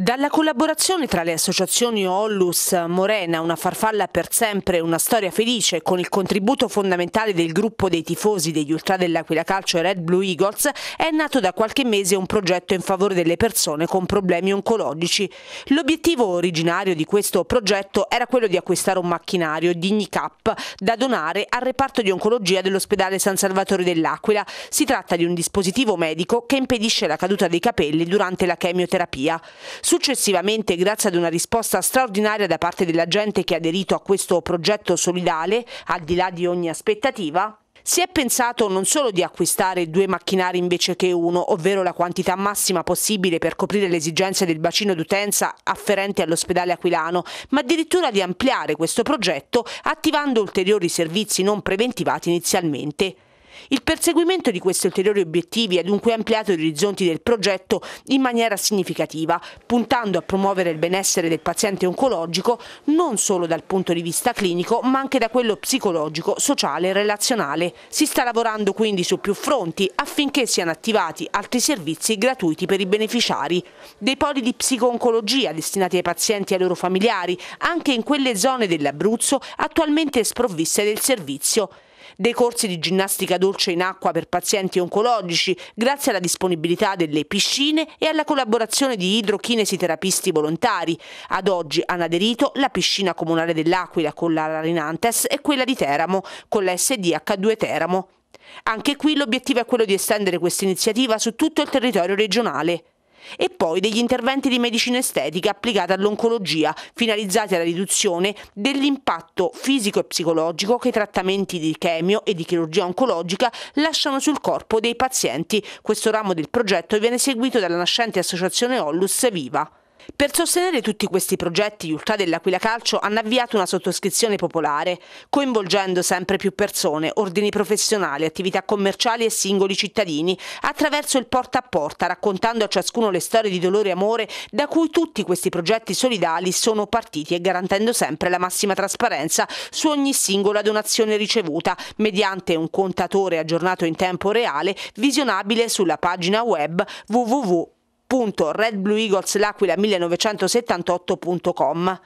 Dalla collaborazione tra le associazioni Ollus, Morena, Una farfalla per sempre, Una storia felice, con il contributo fondamentale del gruppo dei tifosi degli Ultra dell'Aquila Calcio Red Blue Eagles, è nato da qualche mese un progetto in favore delle persone con problemi oncologici. L'obiettivo originario di questo progetto era quello di acquistare un macchinario DigniCap da donare al reparto di oncologia dell'ospedale San Salvatore dell'Aquila. Si tratta di un dispositivo medico che impedisce la caduta dei capelli durante la chemioterapia. Successivamente, grazie ad una risposta straordinaria da parte della gente che ha aderito a questo progetto solidale, al di là di ogni aspettativa, si è pensato non solo di acquistare due macchinari invece che uno, ovvero la quantità massima possibile per coprire le esigenze del bacino d'utenza afferente all'ospedale aquilano, ma addirittura di ampliare questo progetto attivando ulteriori servizi non preventivati inizialmente. Il perseguimento di questi ulteriori obiettivi ha dunque ampliato gli orizzonti del progetto in maniera significativa, puntando a promuovere il benessere del paziente oncologico non solo dal punto di vista clinico, ma anche da quello psicologico, sociale e relazionale. Si sta lavorando quindi su più fronti affinché siano attivati altri servizi gratuiti per i beneficiari. Dei poli di psico-oncologia destinati ai pazienti e ai loro familiari, anche in quelle zone dell'Abruzzo attualmente sprovviste del servizio dei corsi di ginnastica dolce in acqua per pazienti oncologici, grazie alla disponibilità delle piscine e alla collaborazione di idrochinesiterapisti volontari. Ad oggi hanno aderito la piscina comunale dell'Aquila con la Larinantes e quella di Teramo con la SDH2 Teramo. Anche qui l'obiettivo è quello di estendere questa iniziativa su tutto il territorio regionale e poi degli interventi di medicina estetica applicati all'oncologia, finalizzati alla riduzione dell'impatto fisico e psicologico che i trattamenti di chemio e di chirurgia oncologica lasciano sul corpo dei pazienti. Questo ramo del progetto viene seguito dalla nascente associazione Ollus Viva. Per sostenere tutti questi progetti, gli Ultra dell'Aquila Calcio hanno avviato una sottoscrizione popolare, coinvolgendo sempre più persone, ordini professionali, attività commerciali e singoli cittadini, attraverso il porta a porta, raccontando a ciascuno le storie di dolore e amore da cui tutti questi progetti solidali sono partiti e garantendo sempre la massima trasparenza su ogni singola donazione ricevuta, mediante un contatore aggiornato in tempo reale, visionabile sulla pagina web www www.redblueeagleslaquila1978.com